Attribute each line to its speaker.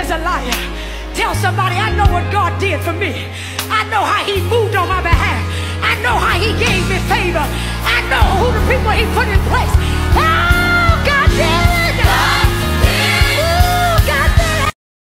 Speaker 1: is a liar. Tell somebody, I know what God did for me. I know how he moved.